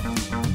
Bye.